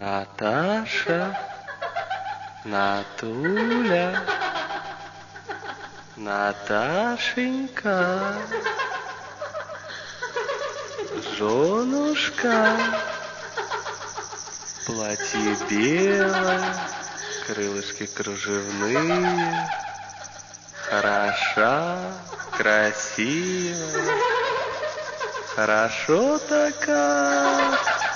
Наташа, Натуля, Наташенька, женушка, платье белое, крылышки кружевные, хороша, красиво, хорошо-то как.